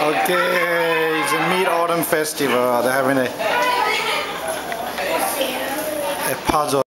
Okay, it's a Mid-Autumn Festival. They're having a, a puzzle.